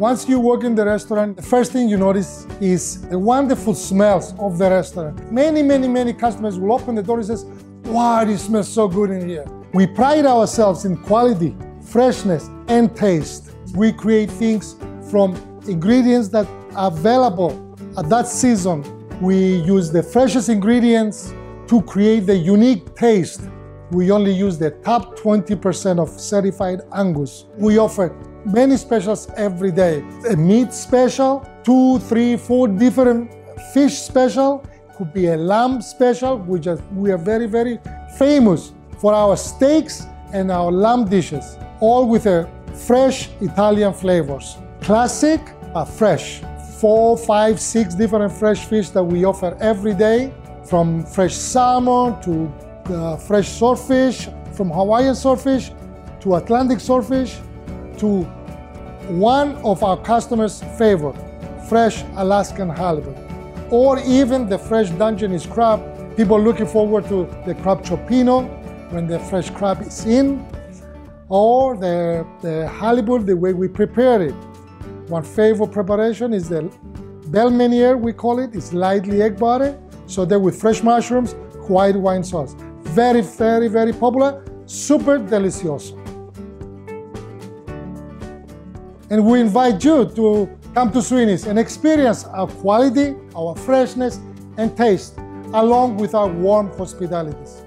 Once you walk in the restaurant, the first thing you notice is the wonderful smells of the restaurant. Many, many, many customers will open the door and says, wow, it smells so good in here. We pride ourselves in quality, freshness, and taste. We create things from ingredients that are available at that season. We use the freshest ingredients to create the unique taste. We only use the top 20% of certified Angus. We offer many specials every day. A meat special, two, three, four different fish special, could be a lamb special, which is, we are very, very famous for our steaks and our lamb dishes, all with a fresh Italian flavors. Classic, but fresh. Four, five, six different fresh fish that we offer every day, from fresh salmon to uh, fresh swordfish, from Hawaiian swordfish to Atlantic swordfish to one of our customers' favorite, fresh Alaskan halibut, or even the fresh Dungeness crab. People looking forward to the crab cioppino when the fresh crab is in, or the, the halibut, the way we prepare it. One favorite preparation is the bel meuniere, we call it. It's lightly egg butter, so then with fresh mushrooms, white wine sauce. Very, very, very popular, super delicioso. And we invite you to come to Sweeney's and experience our quality, our freshness, and taste, along with our warm hospitalities.